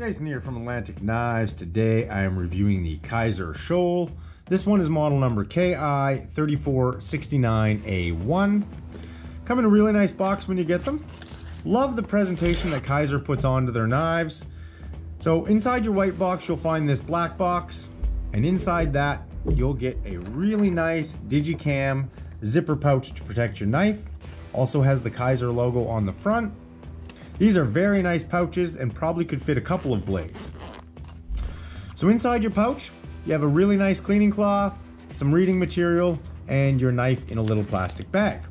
Jason here from Atlantic Knives. Today I am reviewing the Kizer Shoal. This one is model number KI3469A1. Come in a really nice box when you get them. Love the presentation that Kizer puts onto their knives. So inside your white box you'll find this black box and inside that you'll get a really nice Digicam zipper pouch to protect your knife. Also has the Kizer logo on the front these are very nice pouches and probably could fit a couple of blades. So inside your pouch, you have a really nice cleaning cloth, some reading material, and your knife in a little plastic bag.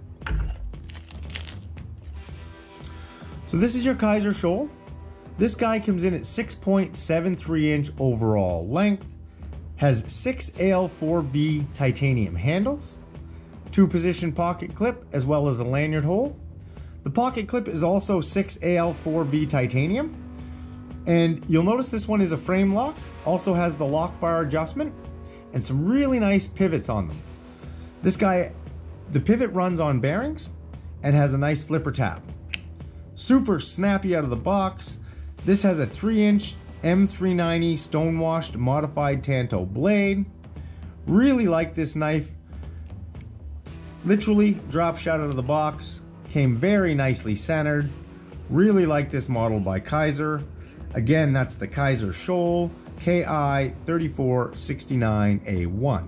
So this is your Kizer Shoal. This guy comes in at 6.73 inch overall length, has six AL4V titanium handles, two position pocket clip, as well as a lanyard hole, the pocket clip is also 6AL4V titanium. And you'll notice this one is a frame lock, also has the lock bar adjustment, and some really nice pivots on them. This guy, the pivot runs on bearings and has a nice flipper tab. Super snappy out of the box. This has a 3 inch M390 stonewashed modified Tanto blade. Really like this knife. Literally drop shot out of the box. Came very nicely centered. Really like this model by Kizer. Again, that's the Kizer Shoal KI3469A1.